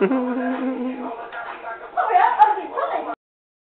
Mm-hmm.